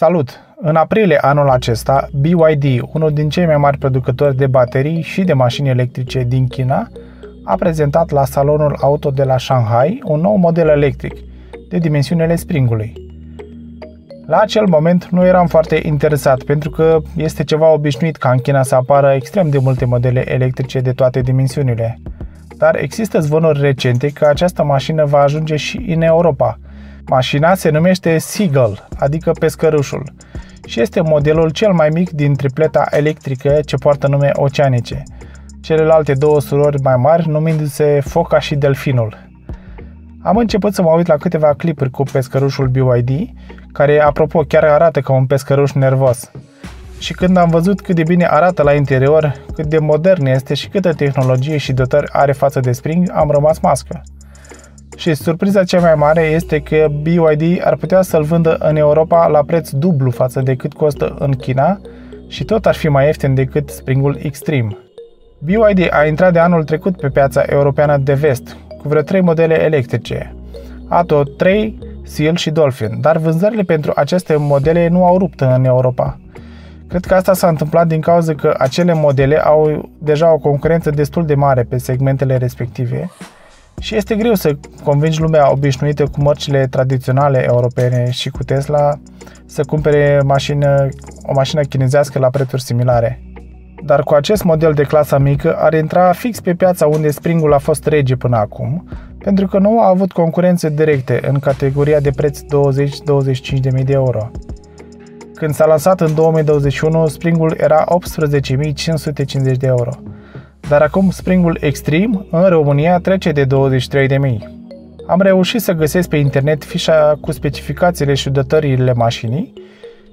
Salut! În aprilie anul acesta, BYD, unul din cei mai mari producători de baterii și de mașini electrice din China, a prezentat la salonul auto de la Shanghai un nou model electric, de dimensiunile Springului. La acel moment nu eram foarte interesat pentru că este ceva obișnuit ca în China să apară extrem de multe modele electrice de toate dimensiunile. Dar există zvonuri recente că această mașină va ajunge și în Europa – Mașina se numește Seagull, adică pescărușul, și este modelul cel mai mic din tripleta electrică ce poartă nume oceanice, celelalte două surori mai mari numindu-se Foca și Delfinul. Am început să mă uit la câteva clipuri cu pescărușul BYD, care, apropo, chiar arată ca un pescăruș nervos. Și când am văzut cât de bine arată la interior, cât de modern este și câtă tehnologie și dotări are față de Spring, am rămas mască. Și surpriza cea mai mare este că BYD ar putea să-l vândă în Europa la preț dublu față de cât costă în China și tot ar fi mai ieftin decât Springul Extreme. BYD a intrat de anul trecut pe piața europeană de vest, cu vreo 3 modele electrice, Atto 3, Seal și Dolphin, dar vânzările pentru aceste modele nu au rupt în Europa. Cred că asta s-a întâmplat din cauza că acele modele au deja o concurență destul de mare pe segmentele respective și este greu să convingi lumea obișnuită cu mărcile tradiționale europene și cu Tesla să cumpere mașină, o mașină chinezească la prețuri similare. Dar cu acest model de clasa mică ar intra fix pe piața unde Springul a fost rege până acum, pentru că nu a avut concurențe directe în categoria de preț 20-25 de mii de euro. Când s-a lansat în 2021, Springul era 18.550 de euro – dar acum Springul Extreme în România trece de 23.000. Am reușit să găsesc pe internet fișa cu specificațiile și dotările mașinii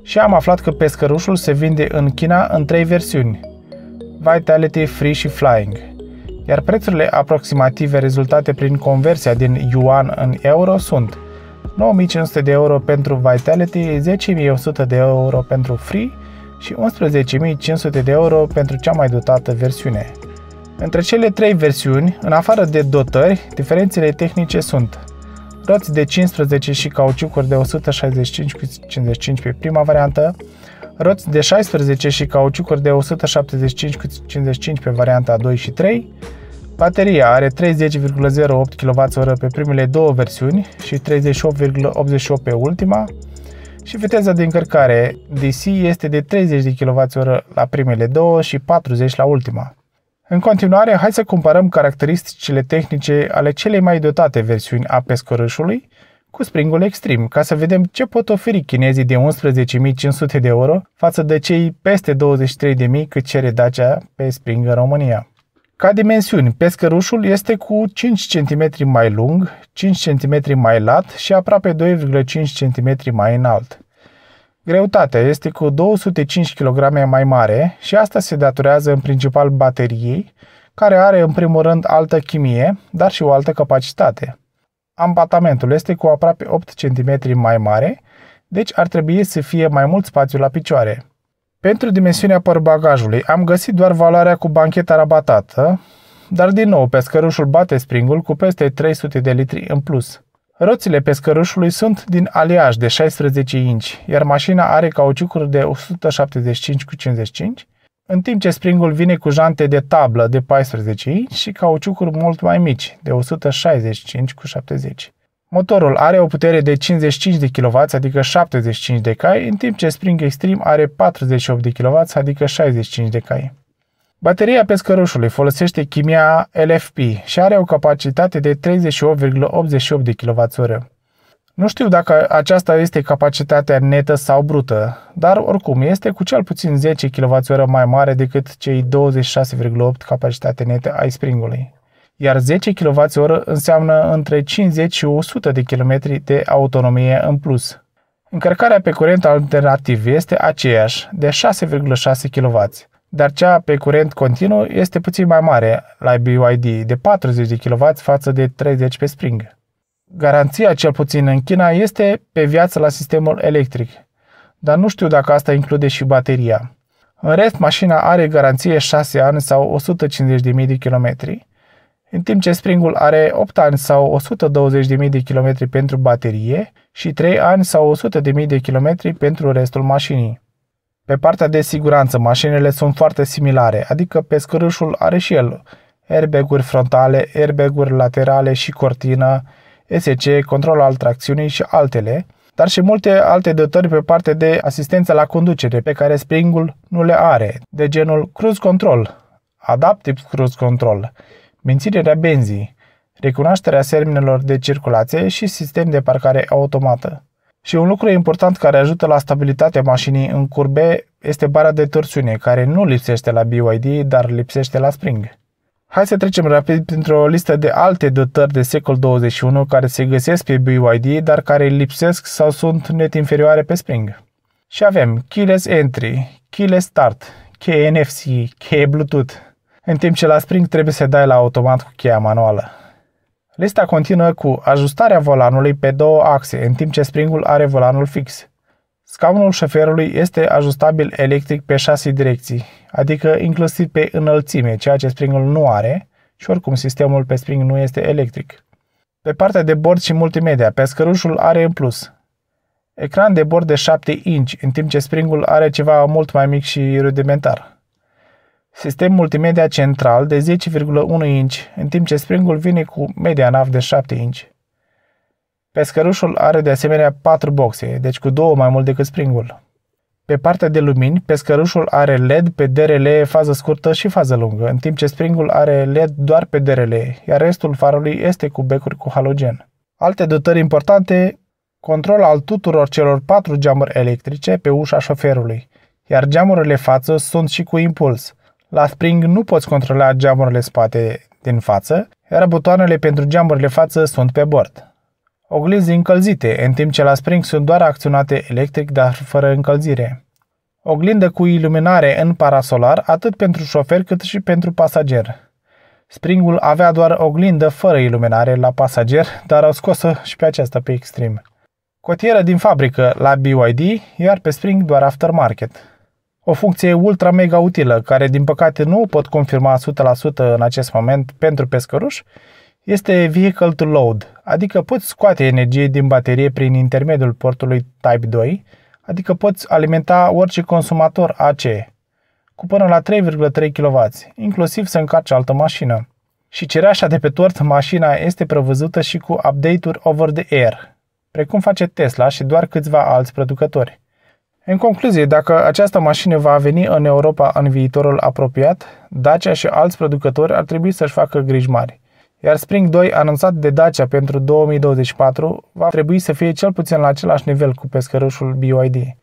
și am aflat că pescărușul se vinde în China în trei versiuni, Vitality, Free și Flying, iar prețurile aproximative rezultate prin conversia din yuan în euro sunt 9500 de euro pentru Vitality, 10.100 de euro pentru Free și 11.500 de euro pentru cea mai dotată versiune. Între cele trei versiuni, în afară de dotări, diferențele tehnice sunt roți de 15 și cauciucuri de 165 cu 55 pe prima variantă, roți de 16 și cauciucuri de 175 cu 55 pe varianta 2 și 3, bateria are 30,08 kWh pe primele două versiuni și 38,88 pe ultima, și viteza de încărcare DC este de 30 de kWh la primele două și 40 la ultima. În continuare, hai să comparăm caracteristicile tehnice ale celei mai dotate versiuni a pescărâșului cu Springul Extreme, ca să vedem ce pot oferi chinezii de 11.500 de euro față de cei peste 23.000 cât cere Dacia pe Spring în România. Ca dimensiuni, pescărușul este cu 5 cm mai lung, 5 cm mai lat și aproape 2,5 cm mai înalt. Greutatea este cu 205 kg mai mare și asta se datorează în principal bateriei, care are în primul rând altă chimie, dar și o altă capacitate. Ampatamentul este cu aproape 8 cm mai mare, deci ar trebui să fie mai mult spațiu la picioare. Pentru dimensiunea bagajului am găsit doar valoarea cu bancheta rabatată, dar din nou pescărușul bate springul cu peste 300 de litri în plus. Roțile pescărușului sunt din aliaj de 16 inch, iar mașina are cauciucuri de 175 cu 55, în timp ce springul vine cu jante de tablă de 14 inch și cauciucuri mult mai mici, de 165 cu 70. Motorul are o putere de 55 de kW, adică 75 de cai, în timp ce Spring Extreme are 48 de kW, adică 65 de cai. Bateria pescărușului folosește chimia LFP și are o capacitate de 38,88 de kWh. Nu știu dacă aceasta este capacitatea netă sau brută, dar oricum este cu cel puțin 10 kWh mai mare decât cei 26,8 capacitate netă ai springului. Iar 10 kWh înseamnă între 50 și 100 de km de autonomie în plus. Încărcarea pe curent alternativ este aceeași, de 6,6 kW, dar cea pe curent continuu este puțin mai mare la BYD, de 40 de kW față de 30 pe Spring. Garanția, cel puțin în China, este pe viață la sistemul electric, dar nu știu dacă asta include și bateria. În rest, mașina are garanție 6 ani sau 150.000 de kilometri, în timp ce Springul are 8 ani sau 120.000 de km pentru baterie și 3 ani sau 100.000 de km pentru restul mașinii. Pe partea de siguranță, mașinile sunt foarte similare, adică pescărușul are și el airbag-uri frontale, airbag-uri laterale și cortină, SC, control al tracțiunii și altele, dar și multe alte dotări pe partea de asistență la conducere pe care Springul nu le are, de genul Cruise Control, Adaptive Cruise Control, menținerea benzii, recunoașterea semnelor de circulație și sistem de parcare automată. Și un lucru important care ajută la stabilitatea mașinii în curbe este bara de torsiune, care nu lipsește la BYD, dar lipsește la Spring. Hai să trecem rapid printr-o listă de alte dotări de secol 21 care se găsesc pe BYD, dar care lipsesc sau sunt net inferioare pe Spring. Și avem Keyless Entry, Keyless Start, cheie NFC, cheie Bluetooth, în timp ce la Spring trebuie să dai la automat cu cheia manuală. Lista continuă cu ajustarea volanului pe două axe, în timp ce Springul are volanul fix. Scaunul șoferului este ajustabil electric pe șase direcții, adică inclusiv pe înălțime, ceea ce Springul nu are și oricum sistemul pe Spring nu este electric. Pe partea de bord și multimedia, pescărușul are în plus ecran de bord de 7 inch, în timp ce Springul are ceva mult mai mic și rudimentar. Sistem multimedia central de 10,1 inch, în timp ce Springul vine cu media nav de 7 inch. Pescărușul are de asemenea 4 boxe, deci cu două mai mult decât Springul. Pe partea de lumini, pescărușul are LED pe DRL fază scurtă și fază lungă, în timp ce Springul are LED doar pe DRL, iar restul farului este cu becuri cu halogen. Alte dotări importante, control al tuturor celor patru geamuri electrice pe ușa șoferului, iar geamurile față sunt și cu impuls. La Spring nu poți controla geamurile spate din față, iar butoanele pentru geamurile față sunt pe bord. Oglinzi încălzite, în timp ce la Spring sunt doar acționate electric, dar fără încălzire. Oglindă cu iluminare în parasolar, atât pentru șofer cât și pentru pasager. Springul avea doar oglindă fără iluminare la pasager, dar au scos-o și pe aceasta pe extrem. Cotieră din fabrică la BYD, iar pe Spring doar aftermarket. O funcție ultra mega utilă, care din păcate nu pot confirma 100% în acest moment pentru pescăruși, este Vehicle to Load, adică poți scoate energie din baterie prin intermediul portului Type 2, adică poți alimenta orice consumator AC cu până la 3,3 kW, inclusiv să încarci altă mașină. Și cireașa de pe tort, mașina este prevăzută și cu update-uri over the air, precum face Tesla și doar câțiva alți producători. În concluzie, dacă această mașină va veni în Europa în viitorul apropiat, Dacia și alți producători ar trebui să-și facă griji mari iar Spring 2 anunțat de Dacia pentru 2024 va trebui să fie cel puțin la același nivel cu pescărușul BYD.